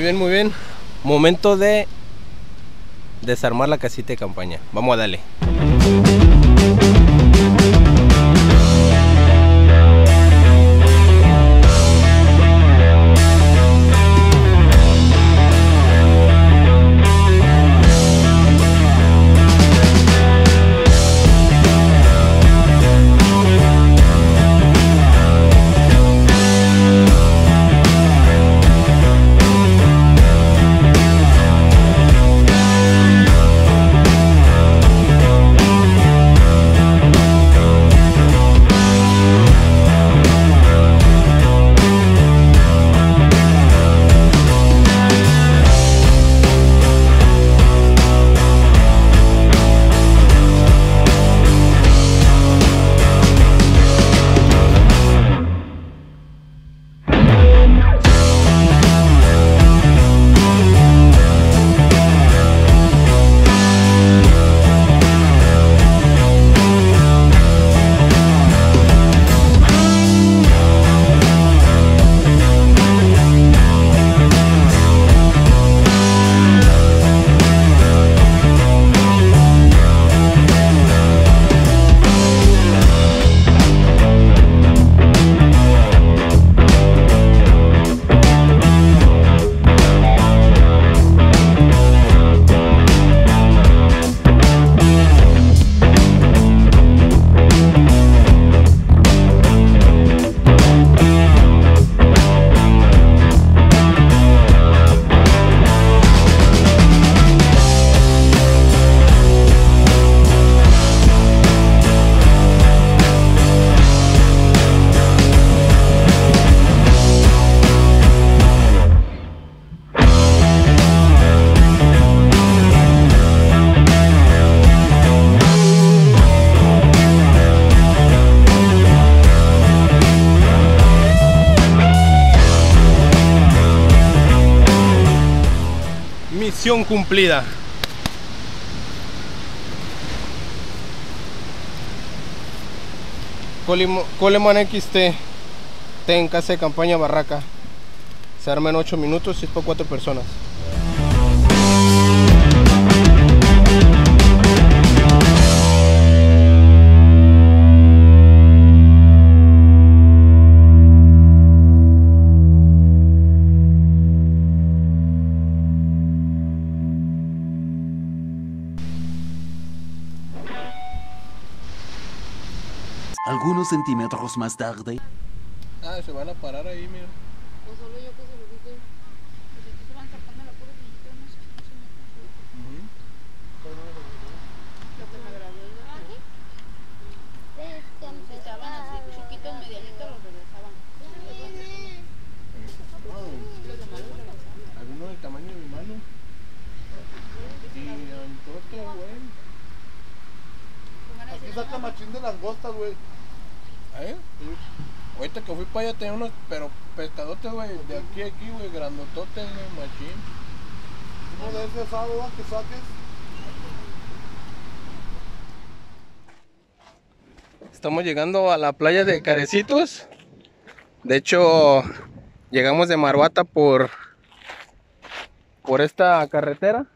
Muy bien, muy bien. Momento de desarmar la casita de campaña. Vamos a darle. Misión cumplida. Coleman XT. T en casa de campaña Barraca. Se arma en 8 minutos y es por 4 personas. Algunos centímetros más tarde. Ah, se van a parar ahí, mira. O solo yo que se lo dije. Pues aquí se van sacando la pura visita, no sé cómo se me. Lo que me agradó es de si estaban así chiquitos, medianitos, los regresaban. Los demás los regresaban. Alguno del tamaño de mi mano. Y antote, güey. Aquí saca machín de langosta, güey. Ahorita que fui para allá tenía unos, pero pescadotes, güey, de aquí a aquí, güey, grandototes, güey, machín. Uno de ese asado ¿va? que saques. Estamos llegando a la playa de Carecitos. De hecho, llegamos de Maruata por por esta carretera.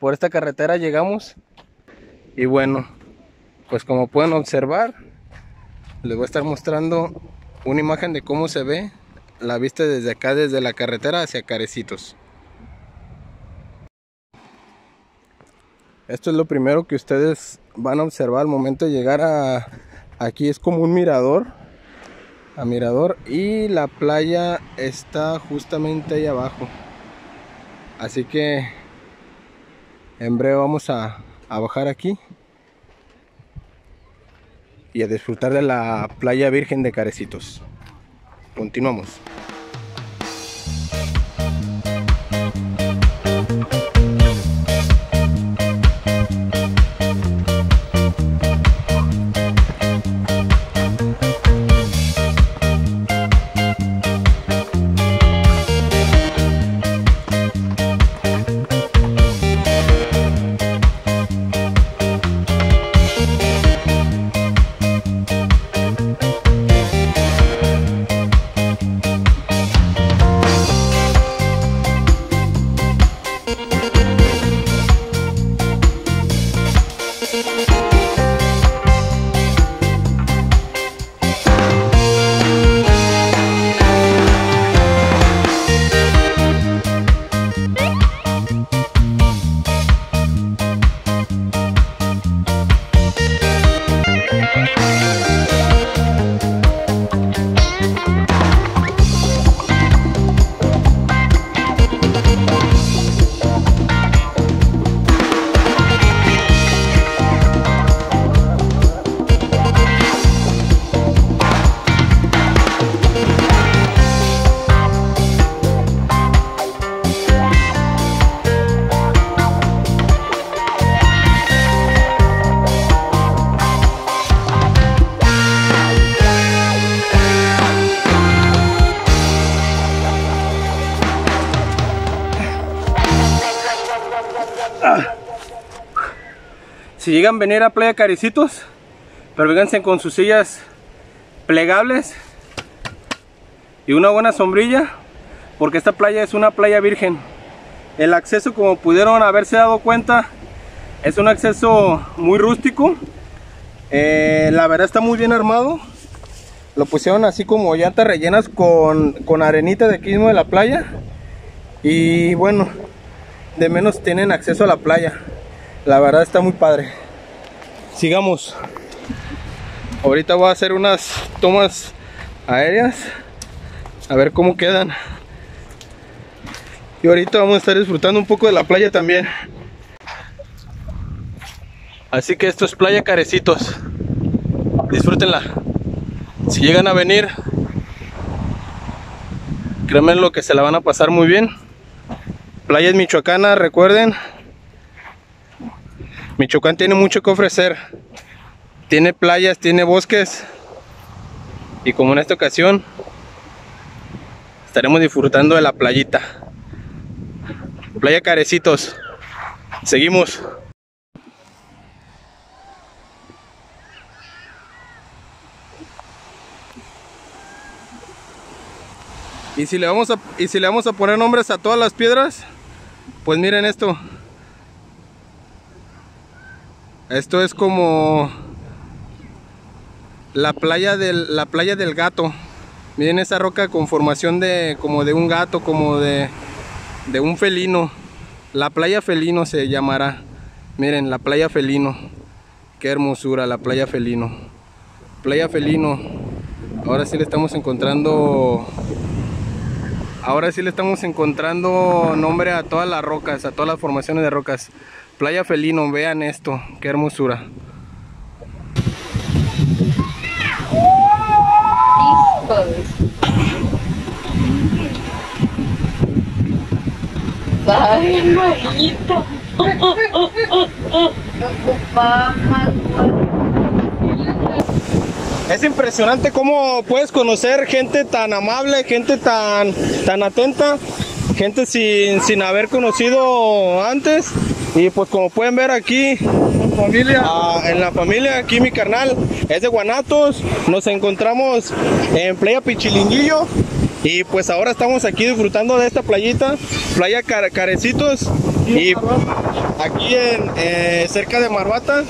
Por esta carretera llegamos. Y bueno, pues como pueden observar, les voy a estar mostrando una imagen de cómo se ve la vista desde acá, desde la carretera hacia Carecitos. Esto es lo primero que ustedes van a observar al momento de llegar a aquí es como un mirador a mirador y la playa está justamente ahí abajo así que en breve vamos a, a bajar aquí y a disfrutar de la playa virgen de Carecitos. Continuamos Si llegan a venir a Playa Caricitos, pero vénganse con sus sillas plegables y una buena sombrilla, porque esta playa es una playa virgen. El acceso, como pudieron haberse dado cuenta, es un acceso muy rústico. Eh, la verdad está muy bien armado. Lo pusieron así como llantas rellenas con, con arenita de aquí mismo de la playa. Y bueno, de menos tienen acceso a la playa. La verdad está muy padre. Sigamos. Ahorita voy a hacer unas tomas aéreas. A ver cómo quedan. Y ahorita vamos a estar disfrutando un poco de la playa también. Así que esto es Playa Carecitos. Disfrútenla. Si llegan a venir, créanme lo que se la van a pasar muy bien. Playas Michoacana, recuerden. Michoacán tiene mucho que ofrecer. Tiene playas, tiene bosques. Y como en esta ocasión, estaremos disfrutando de la playita. Playa Carecitos. Seguimos. Y si le vamos a y si le vamos a poner nombres a todas las piedras, pues miren esto. Esto es como la playa del la playa del gato. Miren esa roca con formación de como de un gato, como de de un felino. La playa felino se llamará. Miren, la playa felino. Qué hermosura la playa felino. Playa felino. Ahora sí le estamos encontrando Ahora sí le estamos encontrando nombre a todas las rocas, a todas las formaciones de rocas. Playa Felino, vean esto, qué hermosura. Ay, manito. Mamá, Es impresionante cómo puedes conocer gente tan amable, gente tan, tan atenta, gente sin, sin haber conocido antes. Y pues como pueden ver aquí, familia. en la familia, aquí mi carnal es de Guanatos. Nos encontramos en Playa Pichilinguillo. Y pues ahora estamos aquí disfrutando de esta playita, Playa Car- Carecitos. Y aquí en, eh, cerca de Marvata.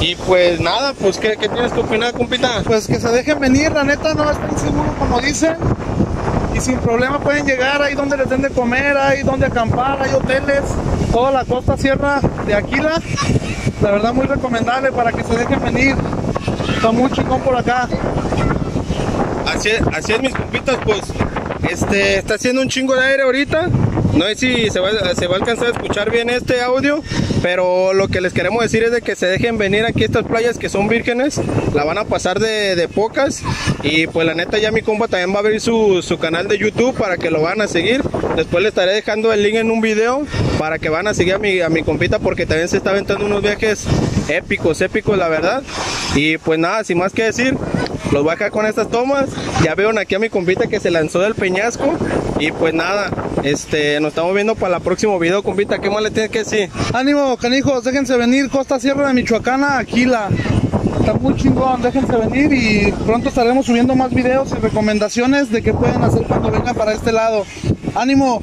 Y pues nada, pues ¿qué, qué tienes que opinar, compita? Pues que se dejen venir, la neta no es tan seguro como dicen. Y sin problema pueden llegar ahí donde les den de comer, ahí donde acampar, hay hoteles, toda la costa sierra de Aquila. La verdad muy recomendable para que se dejen venir. Está muy chingón por acá. Así es, así es mis compitas, pues este está haciendo un chingo de aire ahorita. No sé si se va, se va a alcanzar a escuchar bien este audio, pero lo que les queremos decir es de que se dejen venir aquí a estas playas que son vírgenes, la van a pasar de, de pocas y pues la neta ya mi compa también va a abrir su, su canal de YouTube para que lo van a seguir. Después le estaré dejando el link en un video para que van a seguir a mi, a mi compita porque también se está aventando unos viajes épicos, épicos la verdad. Y pues nada, sin más que decir, los voy a dejar con estas tomas. Ya vieron aquí a mi compita que se lanzó del peñasco. Y pues nada, este, nos estamos viendo para el próximo video, compita. ¿Qué más le tienes que decir? Ánimo, canijos, déjense venir, costa sierra de Michoacana, Aquila. Está muy chingón, déjense venir y pronto estaremos subiendo más videos y recomendaciones de qué pueden hacer cuando vengan para este lado. ¡Ánimo!